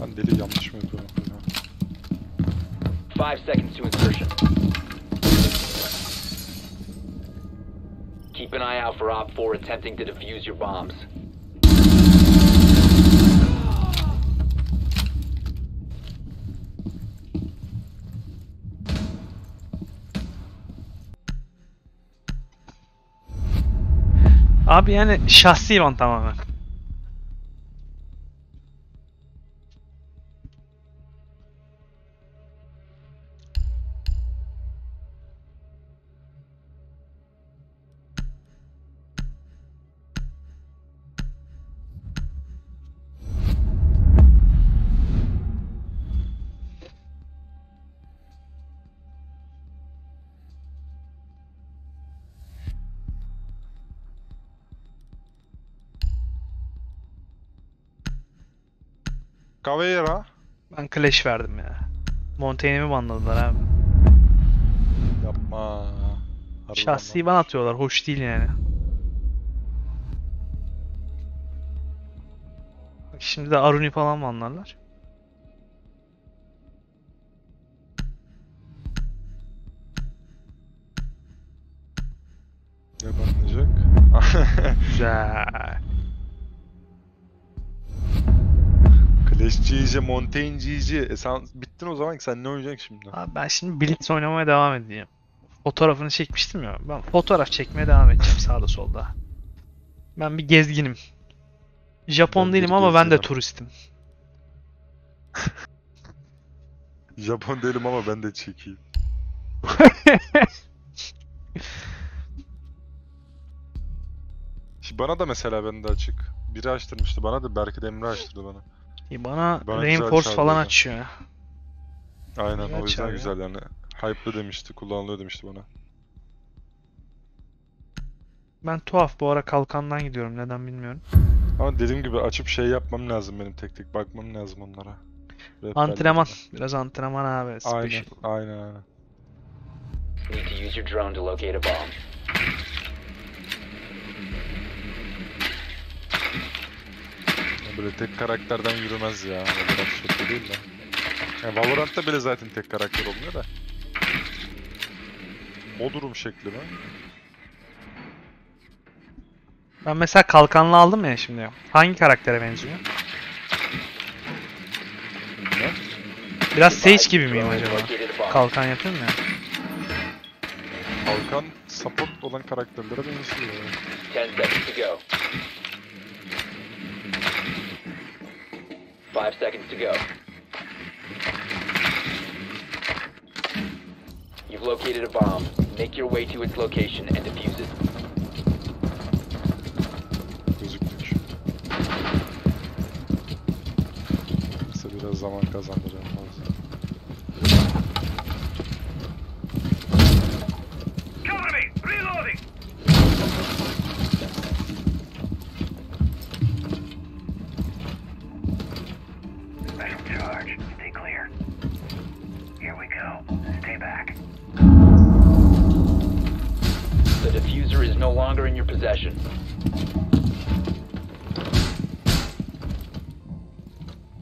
Ben deli yanlış mı yapıyorum? Five seconds to insertion. Keep an eye out for Op 4 attempting to defuse your bombs. Abi yani şahsi van tamamen. Caveira. Ben Clash verdim ya. Montaigne'imi banladılar abi. Yapma. Harbiden Şahsi ban atıyorlar. Hoş değil yani. Bak Şimdi de Aruni falan banlarlar. Ne banlayacak? Güzel. Clash GG, Montaigne GG. E sen bittin o zaman ki sen ne oynayacaksın şimdi? Abi ben şimdi Blitz oynamaya devam edeceğim. Fotoğrafını çekmiştim ya. Ben fotoğraf çekmeye devam edeceğim sağda solda. Ben bir gezginim. Japon Ben değilim ama ben de gezginim. turistim. Japon değilim ama ben de çekeyim. Şimdi Bana da mesela bende açık. Biri açtırmıştı bana da belki de Emre açtırdı bana. İyi, Bana, Bana güzel falan açıyor. Aynen Güzel o yüzden güzel yani. Hype'lı demişti, kullanılıyor demişti bana. Ben tuhaf bu ara kalkandan gidiyorum neden bilmiyorum. Ama dediğim gibi açıp şey yapmam lazım benim tek tek bakmam lazım onlara. Rehberlerine. Antrenman. Biraz antrenman abi. Aynen, Special. aynen aynen. Need to use your drone to locate a bomb. Böyle tek karakterden yürümez ya. Valorant şekli değil de. Yani Valorant'ta bile zaten tek karakter olmuyor da. O durum şekli mi? Ben mesela kalkanlı aldım ya şimdi. Hangi karaktere benziyor? Biraz Sage gibi miyim acaba? Kalkan yapıyorum ya. Kalkan support olan karakterlere benziyor. ya. Ten seconds to go. Five seconds to go. You've located a bomb. Make your way to its location and defuse it. Zaman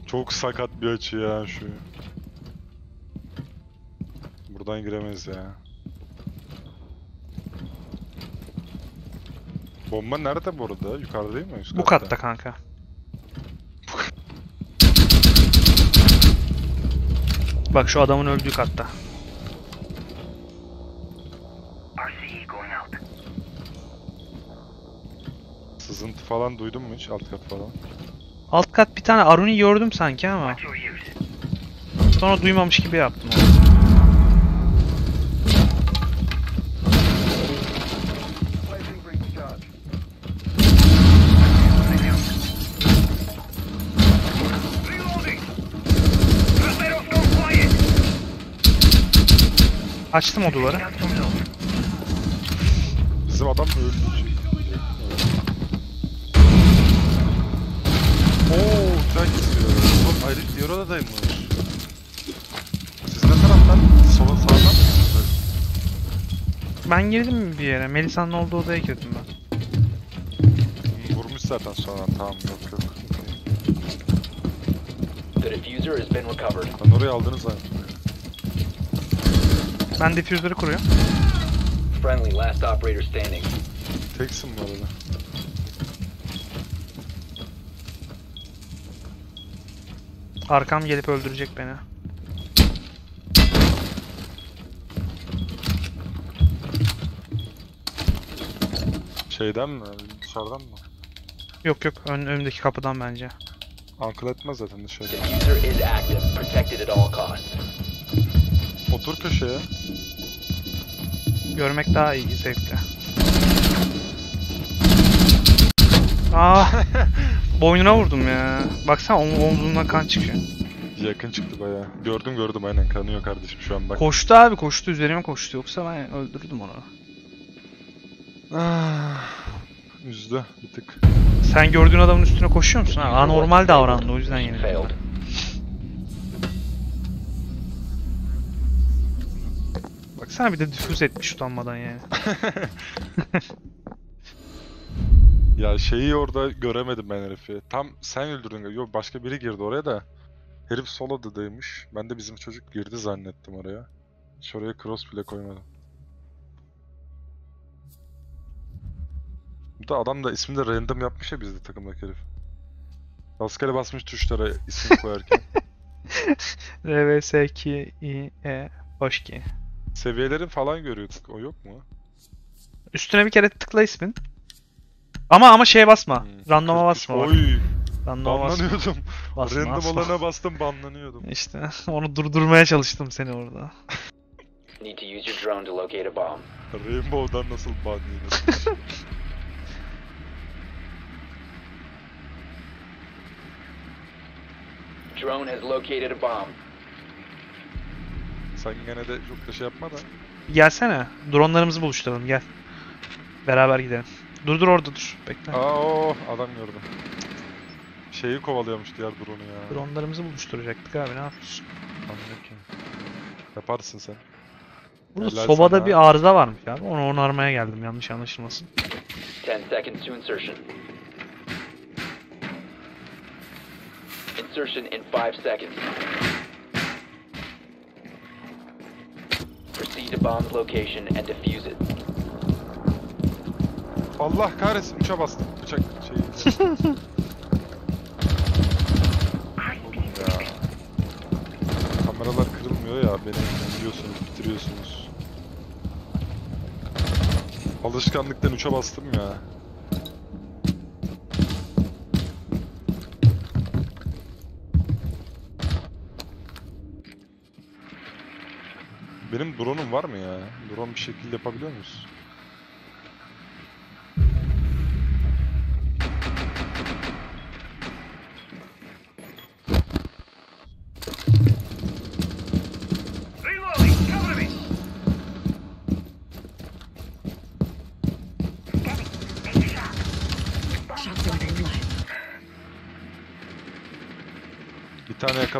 Çok sakat bir açı ya şu. Buradan giremeyiz ya. Bomba nerede bu arada? Yukarıda değil mi? Üst Bu katta kanka. Bak şu adamın öldüğü katta. Sızıntı falan duydun mu hiç? Alt kat falan. Alt kat bir tane Aruni gördüm sanki ama sonra duymamış gibi yaptım onu. Açtım o duvarı. Bizim adam öldü. Ayrı diğer odadaymış. Siz ne taraftan? Sola sağdan mı? Ben girdim bir yere. Melisa'nın olduğu odaya girdim ben. Vurmuş zaten sonra tamam yok yok. The diffuser has been recovered. Lan orayı aldınız lan. Ben diffuser'ı kuruyorum. Friendly, last operator standing. Teksin bu arada. Arkam gelip öldürecek beni. Şeyden mi? Dışarıdan mı? Yok yok ön, önümdeki kapıdan bence. Ankıl etmez zaten dışarı. Diffuser is active, protected at all costs. Otur köşeye. Görmek daha iyi zevkli. Aa, boynuna vurdum ya. Baksana om omzundan kan çıkıyor. Yakın çıktı bayağı. Gördüm gördüm aynen kanıyor kardeşim şu an bak. Koştu abi koştu üzerime koştu yoksa ben öldürürdüm onu. Ah, Üzdü bir tık. Sen gördüğün adamın üstüne koşuyor musun? Ha, anormal davrandı o yüzden failed. Baksana bir de difüz etmiş utanmadan yani. Ya şeyi orada göremedim ben herifi. Tam sen öldürdün. galiba. Yok başka biri girdi oraya da. Herif sol odadaymış. Ben de bizim çocuk girdi zannettim oraya. Hiç oraya cross bile koymadım. Bu da adam da ismini de random yapmış ya bizde takımdaki herif. Rastgele basmış tuşlara isim koyarken. RVS 2 I E hoş ki. Seviyelerin falan görüyorduk. O yok mu? Üstüne bir kere tıkla ismin. Ama ama şeye basma. Hmm. Randoma 43 basma. bak. Oy! Randoma basma. Banlanıyordum. basma, Random basma. olana bastım banlanıyordum. İşte onu durdurmaya çalıştım seni orada. Need to use your drone to locate a bomb. Rainbow'dan nasıl ban yenir? Drone has located a bomb. Sen gene de çok da şey yapma da. Gelsene. Dronlarımızı buluşturalım gel. Beraber gidelim. Dur dur orada dur. Bekle. Aa o adam gördüm. Şeyi kovalıyormuş diğer drone'u ya. Dronlarımızı buluşturacaktık abi ne yapıyorsun? Ki. Yaparsın sen. Burada Helal sobada sana. bir arıza varmış abi. Onu onarmaya geldim yanlış anlaşılmasın. 10 seconds to insertion. Insertion in 5 seconds. Proceed to bomb's location and defuse it. Allah kahretsin 3'e bastım. Bıçak şeyi. Ya. Kameralar kırılmıyor ya beni yiyorsunuz, bitiriyorsunuz. Alışkanlıktan 3'e bastım ya. Benim drone'um var mı ya? Drone bir şekilde yapabiliyor muyuz?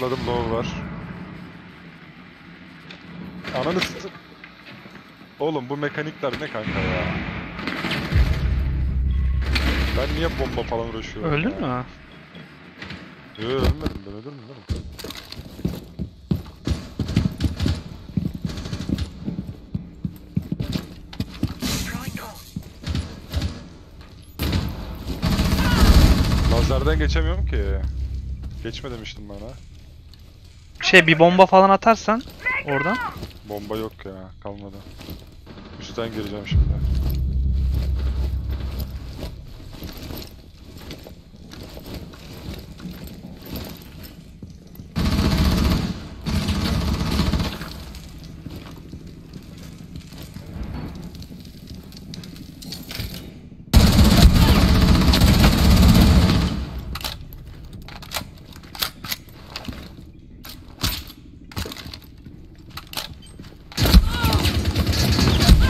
Yakaladım low var. Ananı s- Oğlum bu mekanikler ne kanka ya? Ben niye bomba falan uğraşıyorum? Öldün ya? mü? Yo ölmedim ben ölür? Throwing cold. Lazerden geçemiyorum ki. Geçme demiştim bana. Şey bir bomba falan atarsan oradan. Bomba yok ya kalmadı. Üstten gireceğim şimdi.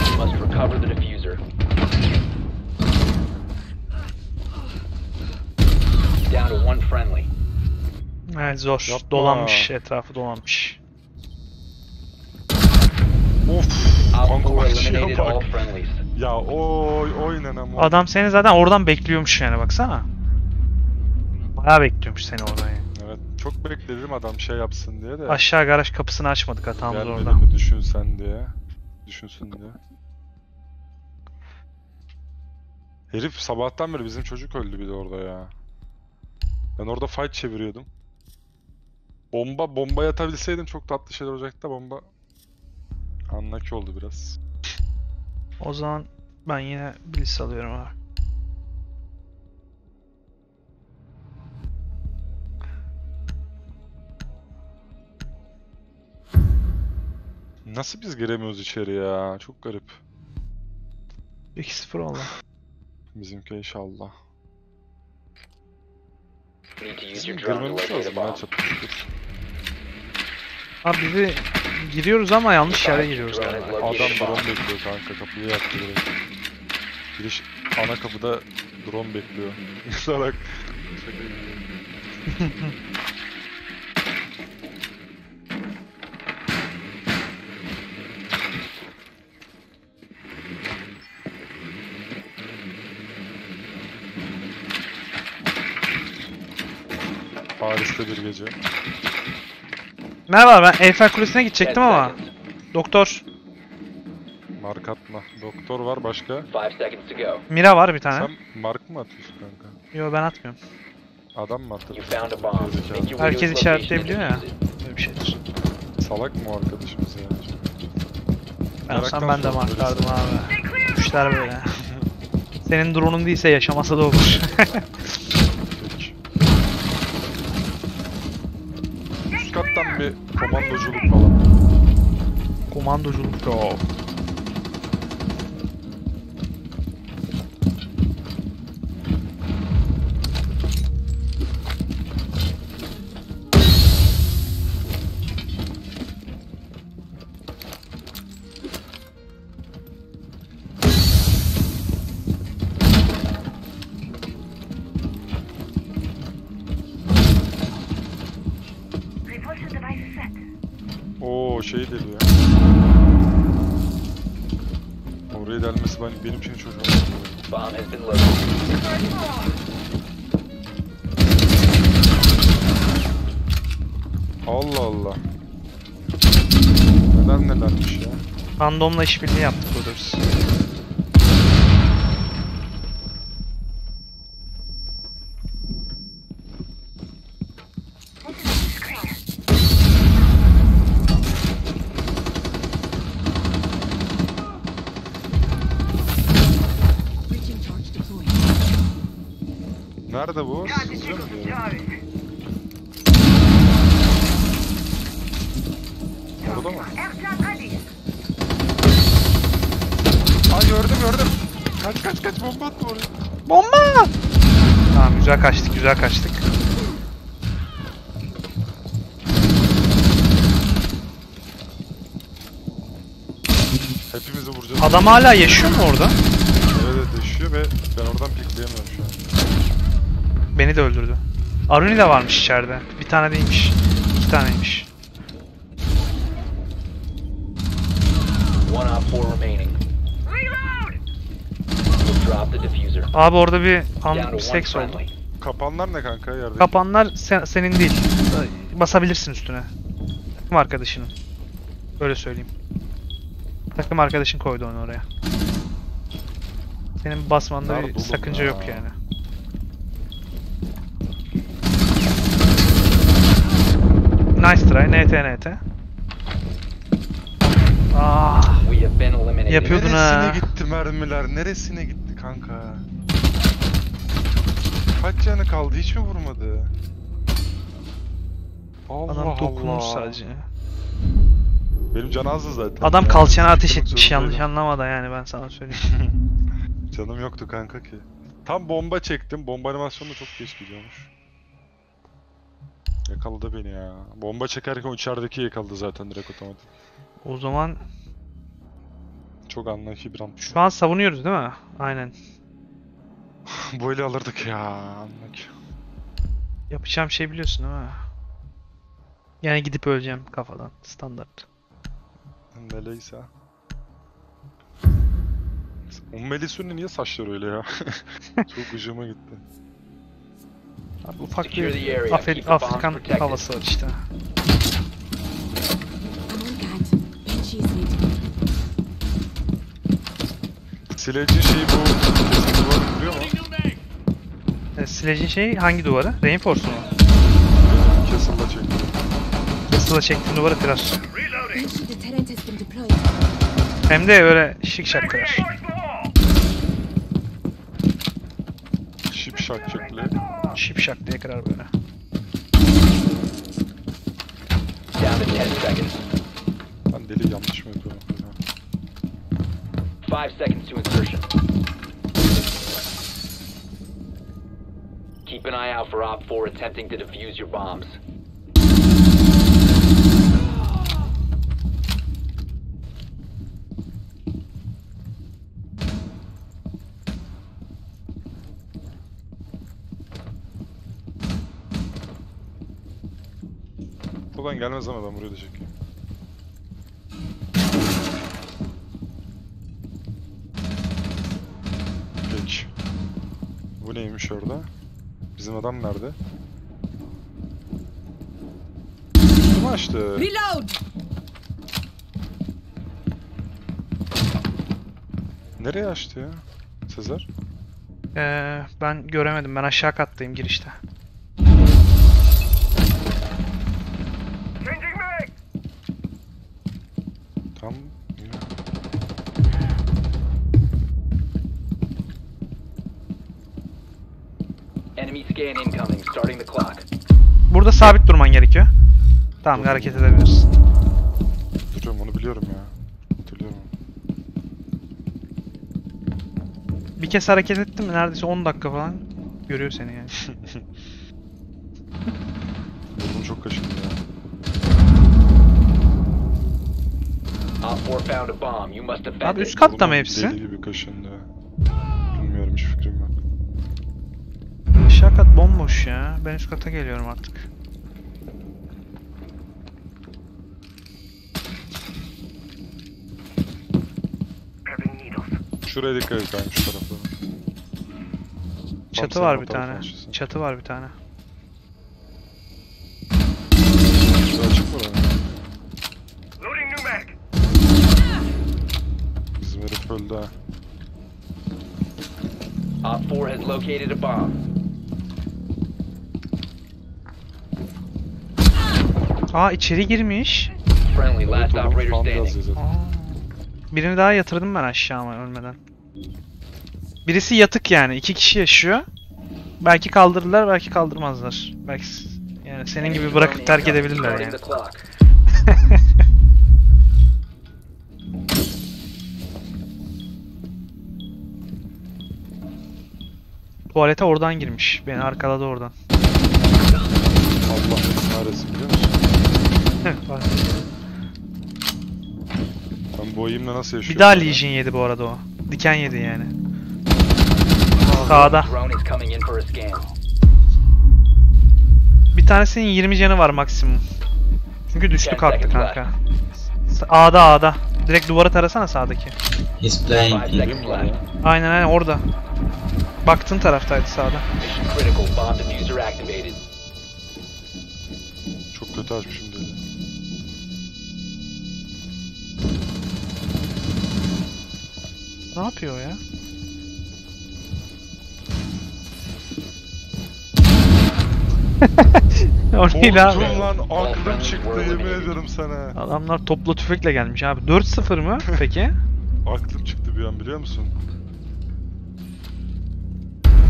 You must recover the diffuser. Down to one friendly. Evet zor. Yapma. Dolanmış etrafı dolanmış. Of! Kanka 4 vahşiye eliminated all bak. friendlies. Ya oy oynan ama. Adam seni zaten oradan bekliyormuş yani baksana. Bayağı bekliyormuş seni oradan yani. Evet çok bekledim adam şey yapsın diye de. Aşağı garaj kapısını açmadık hatamız Gelmedi orada. mi düşünsen diye. Düşünsün diye. Herif sabahtan beri bizim çocuk öldü bir de orada ya. Ben orada fight çeviriyordum. Bomba, bomba atabilseydim çok tatlı şeyler olacaktı da bomba... Anlaki oldu biraz. O zaman ben yine Bliss alıyorum abi. Nasıl biz giremiyoruz içeri ya? Çok garip. 2-0 oldu. Bizimki inşallah. Bizim girmemiz lazım bomb. çatıştık. Abi bizi giriyoruz ama yanlış yere giriyoruz galiba. Adam drone bekliyor kanka kapıyı yaktı direkt. Giriş ana kapıda drone bekliyor. Gibi. Paris'te bir gece. Merhaba ben Eiffel Kulesi'ne gidecektim 10 ama. Doktor Mark atma. Doktor var başka. 5 seconds to go. Mira var bir tane. Sen Mark mı atıyorsun kanka? Yo ben atmıyorum. Adam mı atıyor? You found a bomb. Gerizekalı. Make your way to Herkes işaretleyebiliyor ya. Böyle bir şeydir. Salak mı o arkadaşımız ya? Ben olsam ben de marklardım abi. Kuşlar böyle. Senin drone'un değilse yaşamasa da olur. Peki. Üst kattan bir komandoculuk falan. Komandoculuk da delmesi ben, benim için çocuğum. Bomb has been. Allah Allah. Neler nelermiş ya. Randomla işbirliği yaptık Brothers. Orada mı? Ay gördüm gördüm. Kaç kaç kaç bomba attı oraya. Bomba! Tamam güzel kaçtık güzel kaçtık. Hepimizi vuracağız. Adam hala yaşıyor mu orada? Evet düşüyor ve ben oradan pikleyemiyorum. Beni de öldürdü. Aruni de varmış içeride. Bir tane değilmiş. İki taneymiş. Abi orada bir Down to an one seks oldu. Kapanlar ne kanka yerde? Kapanlar sen- senin değil. Basabilirsin üstüne. Takım arkadaşının. Öyle söyleyeyim. Takım arkadaşın koydu onu oraya. Senin basmanda bir sakınca ya? yok yani. Nice try. NT NT. Ah, We have been eliminated. Yapıyordun Neresine ha. gitti mermiler? Neresine gitti kanka? Kaç canı kaldı? Hiç mi vurmadı? Allah adam dokunmuş Allah. sadece. Benim canı azdı zaten. Adam Ya, kalçana ateş etmiş yanlış zorundaydım. anlama da yani ben sana söyleyeyim. Canım yoktu kanka ki. Tam bomba çektim. Bomba animasyonu da çok geç gidiyormuş. Yakaladı beni ya. Bomba çekerken içerideki yakaladı zaten direkt otomatik. O zaman Çok anlayışı bir an. şu an savunuyoruz değil mi? Aynen. Böyle alırdık ya. Anlak. Yapacağım şey biliyorsun değil mi? Yani gidip öleceğim kafadan. Standart. Melisa. O Melisa'nın niye saçları öyle ya? Çok gıcıma gitti. Abi ufak bir Afri- Afrikan havası var işte. Sileci şey bu keskin duvar kuruyor mu? E, Sledge'in şeyi hangi duvarı? Reinforce mu? Castle'da çekti. Castle'a çektiğin duvarı kırar. Hem de öyle şık şak kırar. Şakçıklı. Şip şak diye kırar böyle. Down to 10 seconds. Ben deli yanlış mı yapıyorum? 5 seconds to insertion. Keep an eye out for Op 4 attempting to defuse your bombs. Buradan gelmez ama ben buraya da çekeyim. Geç. Bu neymiş orada? Bizim adam nerede? Kim açtı? Reload! Nereye açtı ya? Sezer? Ee, ben göremedim. Ben aşağı kattayım girişte. Enemy scan incoming, starting the clock. Burada sabit durman gerekiyor. Tamam hareket edebilirsin. Duruyorum onu biliyorum ya. Hatırlıyorum. Bir kez hareket ettin mi neredeyse 10 dakika falan görüyor seni yani. Burnum çok kaşındı ya. Op 4 found a bomb. You must defend Abi it. üst katta mı Burnum hepsi? Deli gibi kaşındı. Kat bomboş ya. Ben üst kata geliyorum artık. Şuraya dikkat et kanka şu taraflara. Çatı var bir tane. açısı. Çatı var bir tane. Şu açık mı mag. Bizim herif öldü ha. Op 4 has located a bomb. Aa içeri girmiş. Aa. Birini daha yatırdım ben aşağı ama ölmeden. Birisi yatık yani. iki kişi yaşıyor. Belki kaldırırlar, belki kaldırmazlar. Belki yani senin gibi bırakıp terk edebilirler yani. Tuvalete oradan girmiş. Beni arkaladı oradan. Allah kahretsin biliyor musun? Ben bu oyunla nasıl yaşıyorum? bir daha? Legion yedi bu arada o. Diken yedi yani. Sağda. Bir tanesinin 20 canı var maksimum. Çünkü düştü kalktı kanka. A'da A'da. Direkt duvara tarasana sağdaki. He's playing 5 in. seconds left. Aynen aynen orada. Baktığın taraftaydı sağda. Çok kötü açmışım dedi. Ne yapıyor ya? o ne lan? Korktum lan aklım çıktı yemin ediyorum sana. Adamlar toplu tüfekle gelmiş abi. 4-0 mı peki? Aklım çıktı bir an biliyor musun?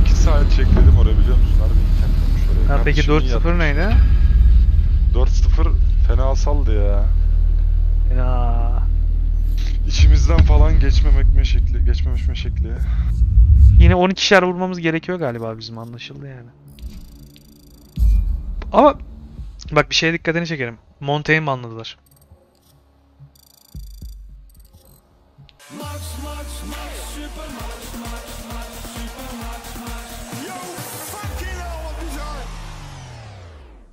2 saat çekledim oraya biliyor musun? Harbi kendim. Ha, peki Kardeşim iyi 4-0 yapmış. neydi? 4-0 fena saldı ya. Ya. İçimizden falan geçmemek mi şekli, geçmemiş mi şekli. Yine 12'şer vurmamız gerekiyor galiba bizim anlaşıldı yani. Ama bak bir şeye dikkatini çekerim. Montaigne banladılar.